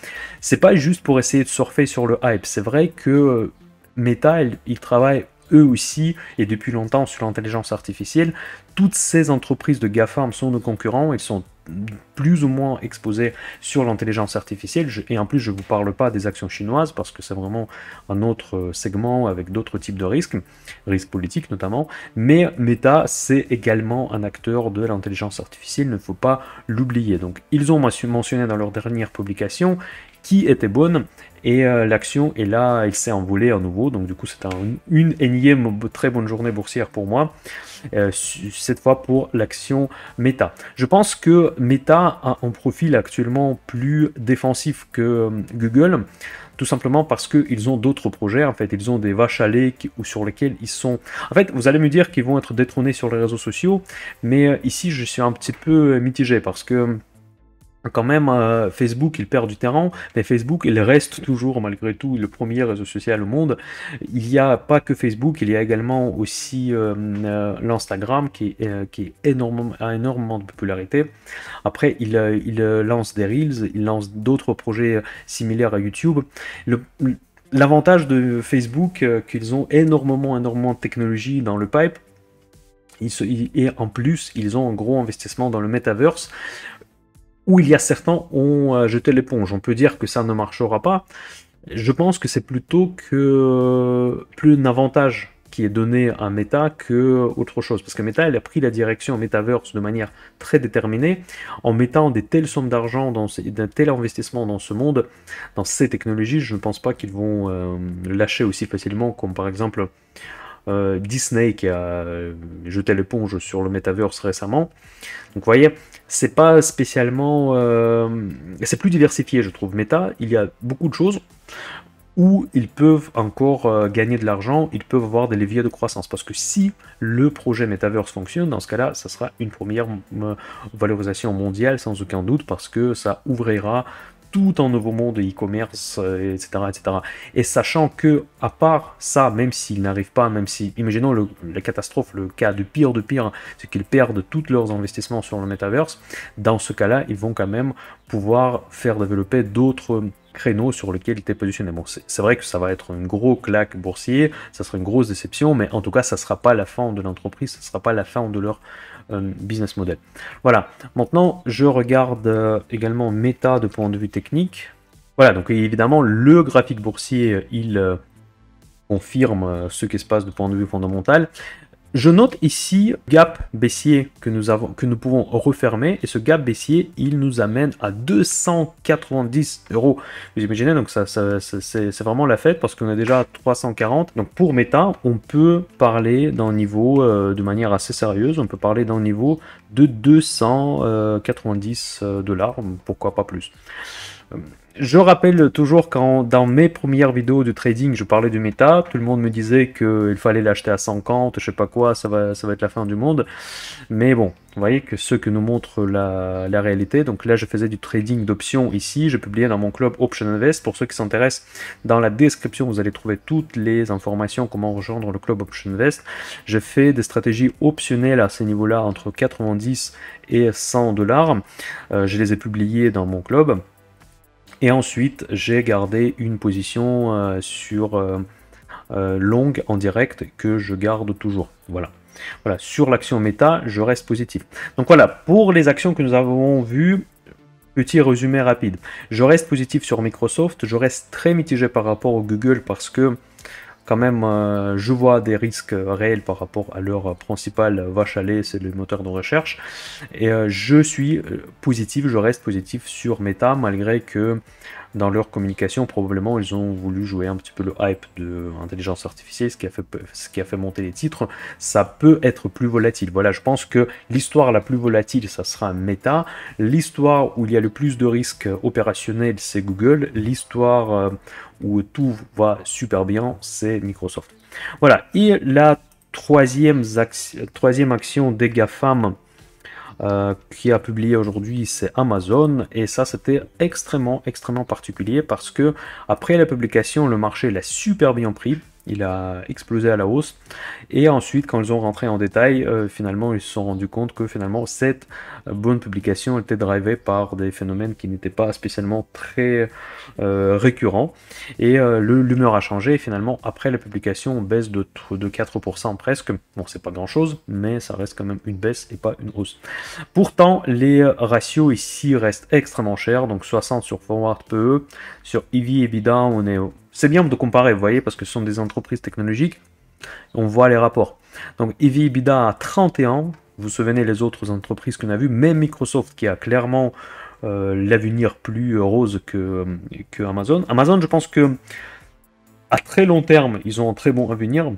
C'est pas juste pour essayer de surfer sur le hype. C'est vrai que Meta, il travaille eux aussi, et depuis longtemps sur l'intelligence artificielle, toutes ces entreprises de GAFAM sont nos concurrents, ils sont plus ou moins exposés sur l'intelligence artificielle, et en plus je ne vous parle pas des actions chinoises, parce que c'est vraiment un autre euh, segment avec d'autres types de risques, risques politiques notamment, mais Meta, c'est également un acteur de l'intelligence artificielle, il ne faut pas l'oublier. Donc ils ont mentionné dans leur dernière publication qui était bonne, et euh, l'action est là, elle s'est envolée à nouveau, donc du coup c'est une énième très bonne journée boursière pour moi, euh, cette fois pour l'action Meta. Je pense que Meta a un profil actuellement plus défensif que euh, Google, tout simplement parce qu'ils ont d'autres projets, en fait, ils ont des vaches à lait ou sur lesquels ils sont... En fait, vous allez me dire qu'ils vont être détrônés sur les réseaux sociaux, mais ici je suis un petit peu mitigé parce que quand même, euh, Facebook, il perd du terrain, mais Facebook, il reste toujours, malgré tout, le premier réseau social au monde. Il n'y a pas que Facebook, il y a également aussi euh, euh, l'Instagram qui, qui énormément, a énormément de popularité. Après, il, il lance des Reels, il lance d'autres projets similaires à YouTube. L'avantage de Facebook, qu'ils ont énormément, énormément de technologie dans le pipe, et en plus, ils ont un gros investissement dans le metaverse où il y a certains ont euh, jeté l'éponge. On peut dire que ça ne marchera pas. Je pense que c'est plutôt que plus un avantage qui est donné à Meta que autre chose. Parce que Meta, elle a pris la direction Metaverse de manière très déterminée en mettant des telles sommes d'argent, dans d'un tel investissement dans ce monde, dans ces technologies. Je ne pense pas qu'ils vont euh, lâcher aussi facilement comme par exemple euh, Disney qui a jeté l'éponge sur le Metaverse récemment. Donc vous voyez, c'est pas spécialement... Euh, c'est plus diversifié, je trouve. Meta, il y a beaucoup de choses où ils peuvent encore euh, gagner de l'argent, ils peuvent avoir des leviers de croissance. Parce que si le projet Metaverse fonctionne, dans ce cas-là, ça sera une première euh, valorisation mondiale sans aucun doute, parce que ça ouvrira tout un nouveau monde de e-commerce, etc., euh, etc. Et sachant que, à part ça, même s'ils n'arrivent pas, même si, imaginons le, la catastrophe, le cas du pire de pire, c'est qu'ils perdent tous leurs investissements sur le metaverse, dans ce cas-là, ils vont quand même pouvoir faire développer d'autres créneaux sur lesquels ils étaient positionnés. Bon, c'est vrai que ça va être une grosse claque boursier, ça sera une grosse déception, mais en tout cas, ça sera pas la fin de l'entreprise, ça sera pas la fin de leur business model. Voilà, maintenant je regarde euh, également méta de point de vue technique. Voilà, donc évidemment le graphique boursier, il, euh, confirme ce qui se passe du point de vue fondamental. Je note ici gap baissier que nous, avons, que nous pouvons refermer et ce gap baissier il nous amène à 290 euros. Vous imaginez donc ça, c'est vraiment la fête parce qu'on est déjà à 340. Donc pour Meta on peut parler d'un niveau euh, de manière assez sérieuse. On peut parler d'un niveau de 290 euh, dollars, pourquoi pas plus. Je rappelle toujours quand dans mes premières vidéos de trading, je parlais du méta, tout le monde me disait qu'il fallait l'acheter à 50, je sais pas quoi, ça va, ça va être la fin du monde. Mais bon, vous voyez que ce que nous montre la, réalité, donc là je faisais du trading d'options ici, je publiais dans mon club Option Invest. Pour ceux qui s'intéressent, dans la description vous allez trouver toutes les informations comment rejoindre le club Option Invest. Je fais des stratégies optionnelles à ces niveaux-là entre 90 et 100 dollars. Euh, je les ai publiées dans mon club. Et ensuite, j'ai gardé une position euh, sur euh, euh, longue en direct que je garde toujours. Voilà. Voilà, sur l'action méta, je reste positif. Donc voilà, pour les actions que nous avons vues, petit résumé rapide. Je reste positif sur Microsoft, je reste très mitigé par rapport au Google parce que quand même, euh, je vois des risques réels par rapport à leur principale vache à lait, c'est le moteur de recherche. Et euh, je suis euh, positif, je reste positif sur Meta, malgré que dans leur communication, probablement, ils ont voulu jouer un petit peu le hype de l'intelligence artificielle, ce qui, a fait, ce qui a fait monter les titres. Ça peut être plus volatile. Voilà, je pense que l'histoire la plus volatile, ça sera Meta. L'histoire où il y a le plus de risques opérationnels, c'est Google. L'histoire euh, où tout va super bien, c'est Microsoft. Voilà, et la troisième, troisième action des GAFAM euh, qui a publié aujourd'hui, c'est Amazon. Et ça, c'était extrêmement, extrêmement particulier parce que après la publication, le marché l'a super bien pris il a explosé à la hausse. Et ensuite, quand ils ont rentré en détail, euh, finalement, ils se sont rendus compte que finalement, cette bonne publication était drivée par des phénomènes qui n'étaient pas spécialement très euh, récurrents. Et euh, l'humeur a changé. Et finalement, après la publication, on baisse de, de 4% presque. Bon, c'est pas grand chose, mais ça reste quand même une baisse et pas une hausse. Pourtant, les ratios ici restent extrêmement chers. Donc 60 sur Forward PE. Sur EV EBITDA, on est c'est bien de comparer, vous voyez, parce que ce sont des entreprises technologiques. On voit les rapports. Donc, EV EBITDA à 31. Vous vous souvenez les autres entreprises qu'on a vues, même Microsoft qui a clairement euh, l'avenir plus rose que, que Amazon. Amazon, je pense que à très long terme, ils ont un très bon avenir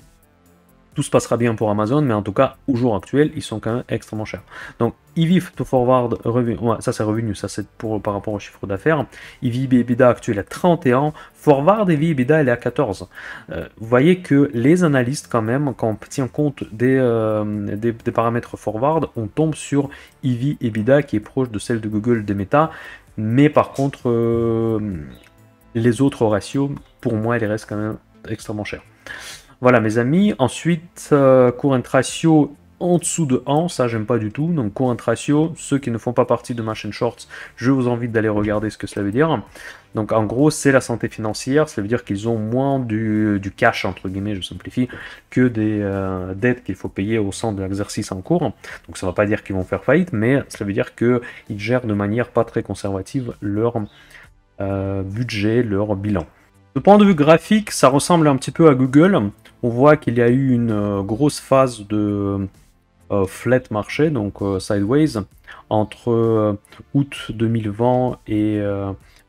tout se passera bien pour Amazon, mais en tout cas, au jour actuel, ils sont quand même extrêmement chers. Donc, EV to forward, revenu, ça c'est revenu, ça c'est pour par rapport au chiffre d'affaires. EV EBITDA actuel à 31, forward EV EBITDA elle est à 14. Euh, vous voyez que les analystes quand même, quand on tient compte des, euh, des, paramètres forward, on tombe sur EV EBITDA qui est proche de celle de Google des Meta, mais par contre, euh, les autres ratios, pour moi, elles restent quand même extrêmement chers. Voilà mes amis, ensuite euh, current ratio en dessous de 1, ça j'aime pas du tout, donc current ratio, ceux qui ne font pas partie de ma chaîne Shorts, je vous invite d'aller regarder ce que cela veut dire. Donc en gros c'est la santé financière, ça veut dire qu'ils ont moins du, cash entre guillemets, je simplifie, que des euh, dettes qu'il faut payer au centre de l'exercice en cours. Donc ça ne va pas dire qu'ils vont faire faillite, mais ça veut dire qu'ils gèrent de manière pas très conservative leur euh, budget, leur bilan. De point de vue graphique, ça ressemble un petit peu à Google. On voit qu'il y a eu une euh, grosse phase de euh, flat marché, donc euh, sideways, entre août 2020 et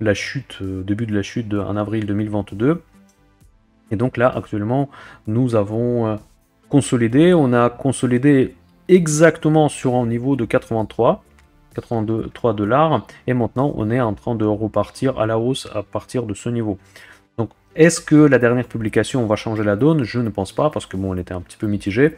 la chute, début de la chute en avril 2022. Et donc là, actuellement, nous avons consolidé. On a consolidé exactement sur un niveau de 83. 83 dollars et maintenant on est en train de repartir à la hausse à partir de ce niveau. Est-ce que la dernière publication va changer la donne? Je ne pense pas, parce que bon, on était un petit peu mitigé.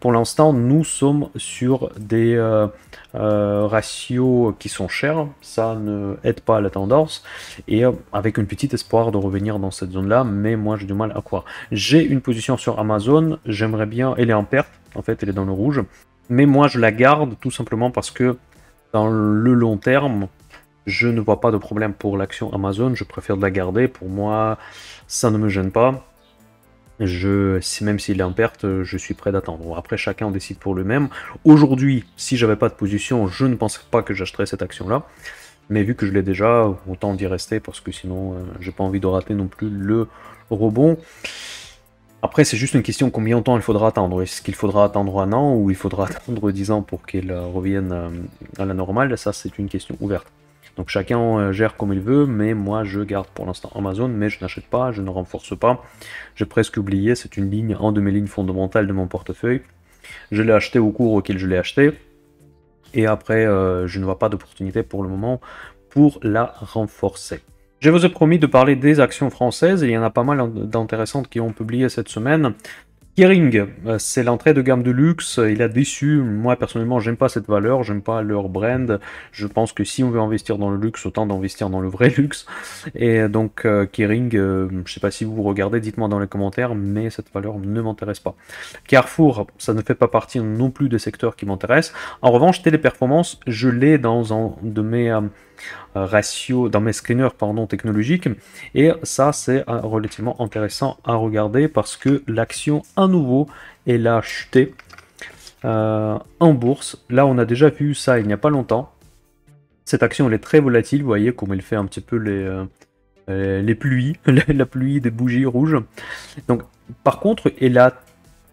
Pour l'instant, nous sommes sur des euh, euh, ratios qui sont chers, ça ne aide pas la tendance, et euh, avec une petite espoir de revenir dans cette zone-là, mais moi j'ai du mal à croire. J'ai une position sur Amazon, j'aimerais bien, elle est en perte, en fait elle est dans le rouge, mais moi je la garde tout simplement parce que dans le long terme, je ne vois pas de problème pour l'action Amazon, je préfère la garder. Pour moi, ça ne me gêne pas. Je, même s'il est en perte, je suis prêt d'attendre. Après, chacun décide pour lui-même. Aujourd'hui, si j'avais pas de position, je ne penserais pas que j'achèterais cette action-là. Mais vu que je l'ai déjà, autant d'y rester parce que sinon, euh, j'ai pas envie de rater non plus le rebond. Après, c'est juste une question combien de temps il faudra attendre. Est-ce qu'il faudra attendre un an ou il faudra attendre 10 ans pour qu'elle revienne à la normale? Ça, c'est une question ouverte. Donc chacun gère comme il veut, mais moi je garde pour l'instant Amazon, mais je n'achète pas, je ne renforce pas. J'ai presque oublié, c'est une ligne, en de mes lignes fondamentales de mon portefeuille. Je l'ai acheté au cours auquel je l'ai acheté. Et après, je ne vois pas d'opportunité pour le moment pour la renforcer. Je vous ai promis de parler des actions françaises, il y en a pas mal d'intéressantes qui ont publié cette semaine. Kering, euh, c'est l'entrée de gamme de luxe, il a déçu, moi personnellement j'aime pas cette valeur, j'aime pas leur brand, je pense que si on veut investir dans le luxe, autant d'investir dans le vrai luxe, et donc euh, Kering, euh, je sais pas si vous regardez, dites-moi dans les commentaires, mais cette valeur ne m'intéresse pas. Carrefour, ça ne fait pas partie non plus des secteurs qui m'intéressent, en revanche Téléperformance, je l'ai dans un de mes ratio dans mes screeners pardon, technologiques. Et ça, c'est relativement intéressant à regarder parce que l'action à nouveau, elle a chuté euh, en bourse. Là, on a déjà vu ça il n'y a pas longtemps. Cette action, elle est très volatile. Vous voyez comme elle fait un petit peu les, euh, les pluies, la pluie des bougies rouges. Donc, par contre, elle a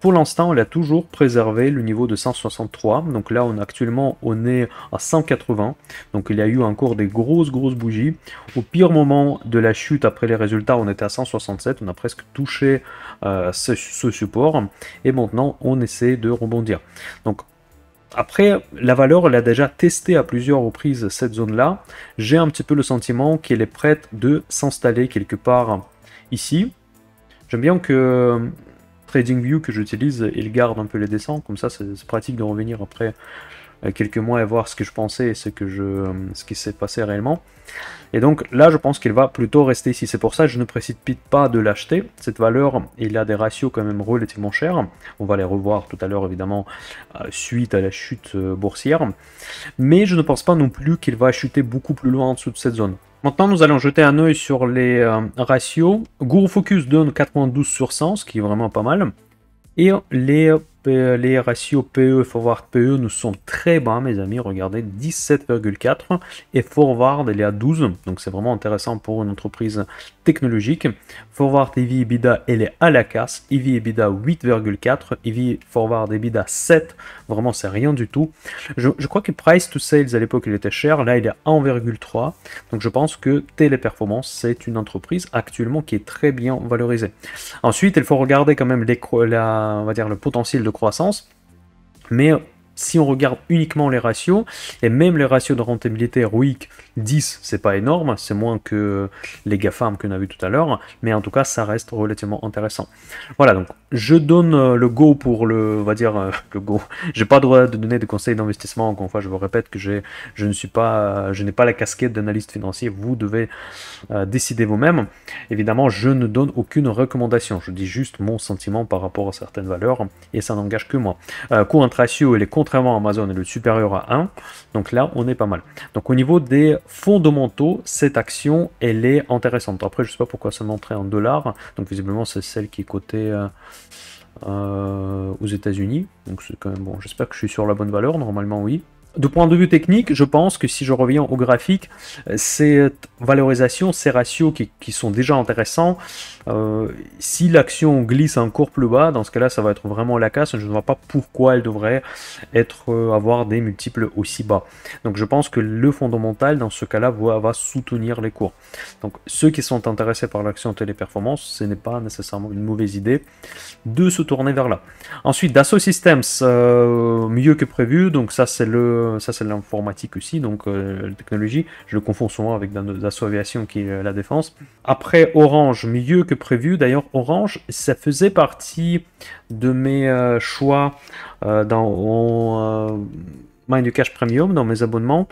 pour l'instant, elle a toujours préservé le niveau de 163. Donc là, on actuellement, on est à 180. Donc il y a eu encore des grosses, grosses bougies. Au pire moment de la chute, après les résultats, on était à 167. On a presque touché euh, ce, support. Et maintenant, on essaie de rebondir. Donc après, la valeur, elle a déjà testé à plusieurs reprises cette zone-là. J'ai un petit peu le sentiment qu'elle est prête de s'installer quelque part ici. J'aime bien que TradingView que j'utilise, il garde un peu les dessins, comme ça c'est pratique de revenir après euh, quelques mois et voir ce que je pensais et ce, que je, euh, ce qui s'est passé réellement. Et donc là, je pense qu'il va plutôt rester ici. C'est pour ça que je ne précipite pas de l'acheter. Cette valeur, il a des ratios quand même relativement chers. On va les revoir tout à l'heure, évidemment, euh, suite à la chute boursière. Mais je ne pense pas non plus qu'il va chuter beaucoup plus loin en dessous de cette zone. Maintenant, nous allons jeter un œil sur les euh, ratios. Guru Focus donne 92 sur 100, ce qui est vraiment pas mal. Et les les ratios PE forward PE nous sont très bas, mes amis. Regardez, 17,4 et forward, il est à 12. Donc c'est vraiment intéressant pour une entreprise technologique. Forward EV EBITDA, elle est à la casse. EV EBITDA 8,4. EV forward EBITDA 7. Vraiment, c'est rien du tout. Je, crois que price to sales à l'époque, il était cher. Là, il est à 1,3. Donc je pense que Téléperformance, c'est une entreprise actuellement qui est très bien valorisée. Ensuite, il faut regarder quand même les, la, on va dire, le potentiel de croissance. Mais si on regarde uniquement les ratios, et même les ratios de rentabilité ROIC 10, c'est pas énorme, c'est moins que les GAFAM qu'on a vu tout à l'heure, mais en tout cas, ça reste relativement intéressant. Voilà, donc je donne euh, le go pour le, on va dire, euh, le go. J'ai pas le droit de donner des conseils d'investissement, encore une fois, je vous répète que je ne suis pas, je n'ai pas la casquette d'analyste financier, vous devez euh, décider vous-même. Évidemment, je ne donne aucune recommandation, je dis juste mon sentiment par rapport à certaines valeurs, et ça n'engage que moi. courant ratio, et les contrairement à Amazon, est le supérieur à 1, donc là, on est pas mal. Donc au niveau des fondamentaux, cette action, elle est intéressante. Après, je sais pas pourquoi ça montrait en dollars. Donc visiblement, c'est celle qui est cotée euh, euh, aux États-Unis. Donc c'est quand même bon. J'espère que je suis sur la bonne valeur. Normalement, oui. De point de vue technique, je pense que si je reviens au graphique, cette valorisation, ces ratios qui, sont déjà intéressants, euh, si l'action glisse encore plus bas, dans ce cas-là, ça va être vraiment la casse. Je ne vois pas pourquoi elle devrait être euh, avoir des multiples aussi bas. Donc je pense que le fondamental, dans ce cas-là, va, soutenir les cours. Donc ceux qui sont intéressés par l'action téléperformance, ce n'est pas nécessairement une mauvaise idée de se tourner vers là. Ensuite, Dassault Systems, euh, mieux que prévu. Donc ça, c'est le ça c'est l'informatique aussi, donc euh, la technologie. Je le confonds souvent avec Dassault Aviation qui est euh, la défense. Après Orange, mieux que prévu. D'ailleurs, Orange, ça faisait partie de mes euh, choix dans Mind du Cash Premium, dans mes abonnements.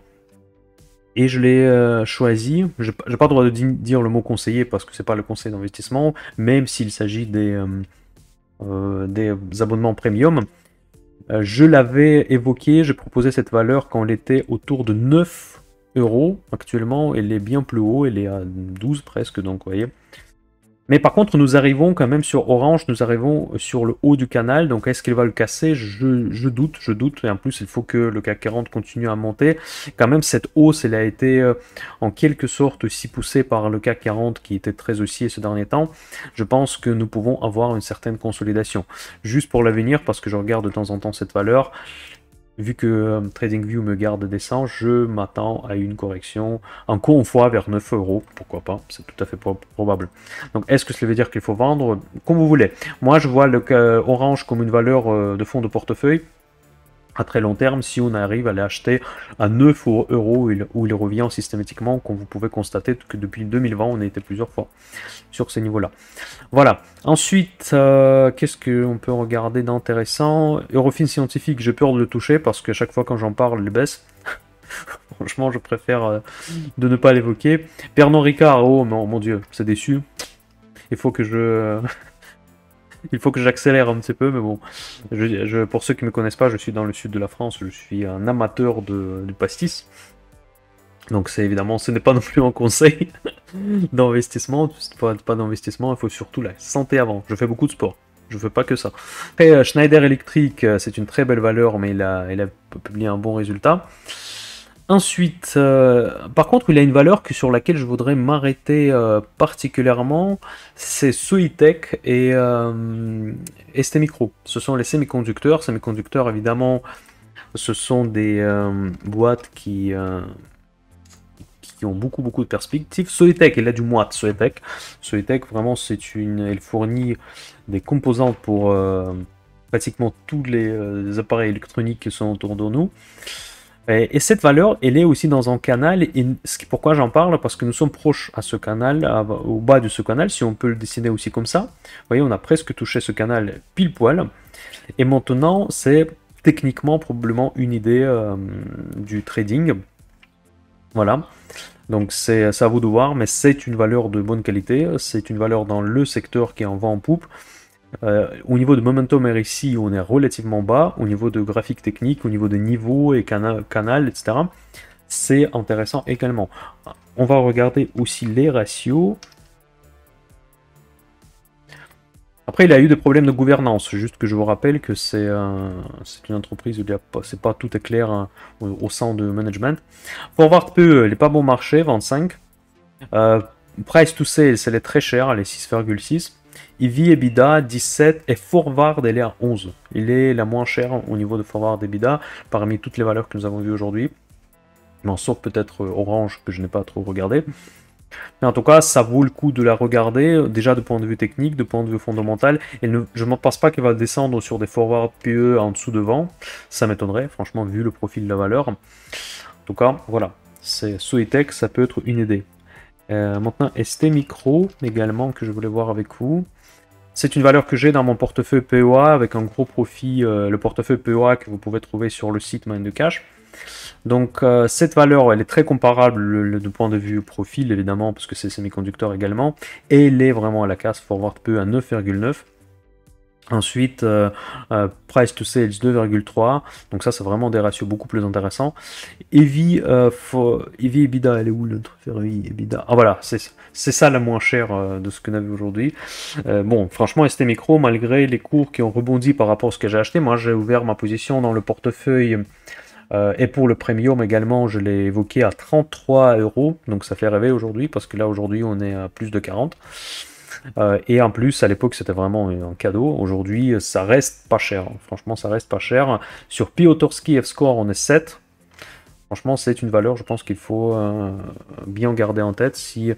Et je l'ai choisi. Je n'ai pas le droit de dire le mot conseiller parce que c'est pas le conseil d'investissement, même s'il s'agit des, des abonnements premium. Euh, je l'avais évoqué, je proposais cette valeur quand elle était autour de 9 euros. Actuellement, elle est bien plus haut, elle est à 12 presque, donc vous voyez. Mais par contre, nous arrivons quand même sur Orange, nous arrivons sur le haut du canal. Donc est-ce qu'il va le casser? Je, doute, je doute. Et en plus, il faut que le CAC 40 continue à monter. Quand même, cette hausse, elle a été euh, en quelque sorte aussi poussée par le CAC 40 qui était très haussier ce dernier temps. Je pense que nous pouvons avoir une certaine consolidation. Juste pour l'avenir, parce que je regarde de temps en temps cette valeur, vu que euh, TradingView me garde descend, je m'attends à une correction une fois vers 9 euros. Pourquoi pas? C'est tout à fait probable. Donc, est-ce que cela veut dire qu'il faut vendre? Comme vous voulez. Moi, je vois le Orange comme une valeur euh, de fonds de portefeuille à très long terme si on arrive à l'acheter à 9 euros où il revient systématiquement, comme vous pouvez constater que depuis 2020, on a été plusieurs fois sur ces niveaux-là. Voilà. Ensuite, euh, qu'est-ce qu'on peut regarder d'intéressant? Eurofin scientifique, j'ai peur de le toucher parce que chaque fois quand j'en parle, il baisse. Franchement, je préfère euh, de ne pas l'évoquer. Pernod Ricard, oh mon dieu, c'est déçu. Il faut que je... il faut que j'accélère un petit peu, mais bon. Pour ceux qui ne me connaissent pas, je suis dans le sud de la France, je suis un amateur de, du pastis. Donc c'est évidemment, ce n'est pas non plus un conseil d'investissement, pas, d'investissement, il faut surtout la santé avant. Je fais beaucoup de sport, je fais pas que ça. Euh, Schneider Electric, euh, c'est une très belle valeur, mais a, il a publié un bon résultat. Ensuite, euh, par contre, il a une valeur que, sur laquelle je voudrais m'arrêter euh, particulièrement, c'est Soitec et euh. Ce sont les semi-conducteurs. Semi-conducteurs, évidemment, ce sont des boîtes qui, qui ont beaucoup beaucoup de perspectives. Soitec, il a du moite, Soitec. Soitec, vraiment, c'est une, elle fournit des composantes pour pratiquement tous les appareils électroniques qui sont autour de nous. Et, cette valeur, elle est aussi dans un canal. Et pourquoi j'en parle? Parce que nous sommes proches à ce canal, au bas de ce canal, si on peut le dessiner aussi comme ça. Vous voyez, on a presque touché ce canal pile poil. Et maintenant, c'est techniquement probablement une idée euh, du trading. Voilà. Donc c'est à vous de voir, mais c'est une valeur de bonne qualité. C'est une valeur dans le secteur qui en vent en poupe. Euh, au niveau de momentum RSI, on est relativement bas. Au niveau de graphique technique, au niveau de niveau et canal, canal etc., c'est intéressant également. On va regarder aussi les ratios. Après, il a eu des problèmes de gouvernance. Juste que je vous rappelle que c'est une entreprise où c'est pas tout est clair hein, au, sein de management. Forward PE, il n'est pas bon marché, 25. Euh, price to sales, elle est très chère, elle est 6,6. EV EBITDA 17 et Forward elle est à 11. Il est la moins chère au niveau de Forward EBITDA parmi toutes les valeurs que nous avons vues aujourd'hui. Mais sauf peut-être euh, Orange que je n'ai pas trop regardé. Mais en tout cas, ça vaut le coup de la regarder, déjà de point de vue technique, de point de vue fondamental. Et je ne pense pas qu'elle va descendre sur des forward PE en dessous devant. Ça m'étonnerait, franchement, vu le profil de la valeur. En tout cas, voilà. C'est Soitec, ça peut être une idée. Euh, maintenant, ST Micro également que je voulais voir avec vous. C'est une valeur que j'ai dans mon portefeuille POA avec un gros profit, euh, le portefeuille POA que vous pouvez trouver sur le site Mind de Cash. Donc euh, cette valeur, elle est très comparable du point de vue profil évidemment parce que c'est semi-conducteur également et elle est vraiment à la casse forward PE à 9,9. Ensuite, euh, euh, price to sales 2,3. Donc ça, c'est vraiment des ratios beaucoup plus intéressants. Evi, euh, Evi EBITDA, elle est où Evi EBITDA? Ah voilà, c'est ça la moins chère euh, de ce qu'on a vu aujourd'hui. bon, franchement, ST Micro, malgré les cours qui ont rebondi par rapport à ce que j'ai acheté, moi j'ai ouvert ma position dans le portefeuille. et pour le premium également, je l'ai évoqué à 33 euros. Donc ça fait rêver aujourd'hui parce que là aujourd'hui on est à plus de 40. Euh, et en plus, à l'époque, c'était vraiment un cadeau. Aujourd'hui, ça reste pas cher. Franchement, ça reste pas cher. Sur Piotrski F-Score, on est 7. Franchement, c'est une valeur, je pense qu'il faut euh, bien garder en tête. Si,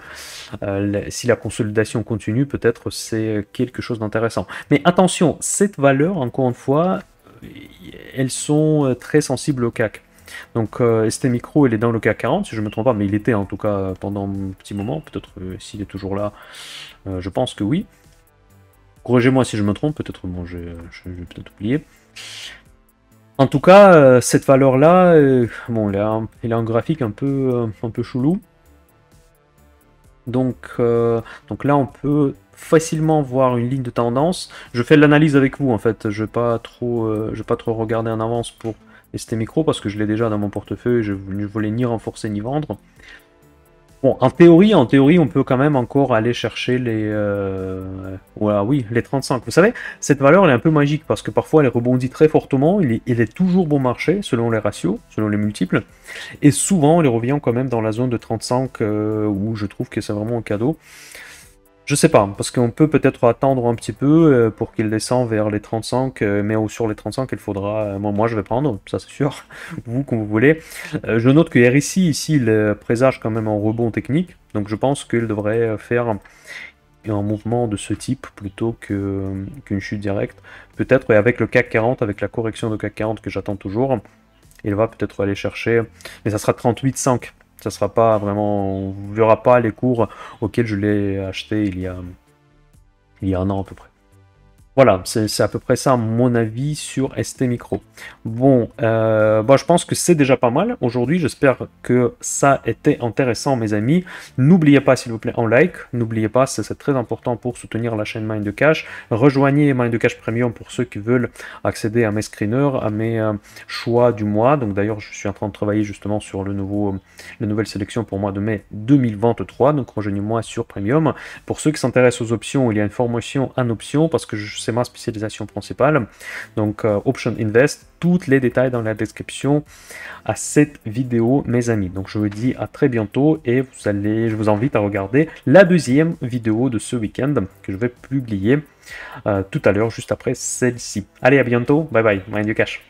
euh, si la consolidation continue, peut-être c'est quelque chose d'intéressant. Mais attention, cette valeur, encore une fois, elles sont très sensibles au CAC. Donc ST Micro, il est dans le CAC 40, si je ne me trompe pas, mais il était en tout cas pendant un petit moment. Peut-être s'il est toujours là, euh, je pense que oui. Corrigez-moi si je me trompe, peut-être bon, je, peut-être oublier. En tout cas, euh, cette valeur-là, euh, bon, elle a, un, graphique un peu, un peu chelou. Donc, donc là, on peut facilement voir une ligne de tendance. Je fais l'analyse avec vous, en fait. Je ne vais, pas trop, pas trop regarder en avance pour ST Micro, parce que je l'ai déjà dans mon portefeuille, je ne voulais ni renforcer ni vendre. Bon, en théorie, en théorie, on peut quand même encore aller chercher les, euh, oui, les 35. Vous savez, cette valeur, elle est un peu magique parce que parfois, elle rebondit très fortement. Il est, il est toujours bon marché selon les ratios, selon les multiples, et souvent, elle revient quand même dans la zone de 35 euh, où je trouve que c'est vraiment un cadeau. Je sais pas, parce qu'on peut peut-être attendre un petit peu euh, pour qu'il descende vers les 35, euh, mais sur les 35, il faudra... Euh, moi, je vais prendre, ça c'est sûr, vous, comme vous voulez. je note que RSI, ici, il présage quand même un rebond technique, donc je pense qu'il devrait faire un mouvement de ce type plutôt qu'une chute directe. Peut-être avec le CAC 40, avec la correction de CAC 40 que j'attends toujours, il va peut-être aller chercher, mais ça sera 38,5. Ça sera pas vraiment, on verra pas les cours auxquels je l'ai acheté il y a il y a un an à peu près. Voilà, c'est à peu près ça mon avis sur ST Micro. Bon, euh, je pense que c'est déjà pas mal aujourd'hui. J'espère que ça était intéressant, mes amis. N'oubliez pas, s'il vous plaît, en like. N'oubliez pas, c'est très important pour soutenir la chaîne Mind de Cash. Rejoignez Mind de Cash Premium pour ceux qui veulent accéder à mes screeners, à mes euh, choix du mois. Donc d'ailleurs, je suis en train de travailler justement sur le nouveau, la nouvelle sélection pour mois de mai 2023. Donc rejoignez-moi sur Premium. Pour ceux qui s'intéressent aux options, il y a une formation en option parce que je ma spécialisation principale. Donc euh, Option Invest, tous les détails dans la description à cette vidéo, mes amis. Donc je vous dis à très bientôt et vous allez, je vous invite à regarder la deuxième vidéo de ce week-end que je vais publier euh, tout à l'heure, juste après celle-ci. Allez, à bientôt. Bye bye. Mind you cash.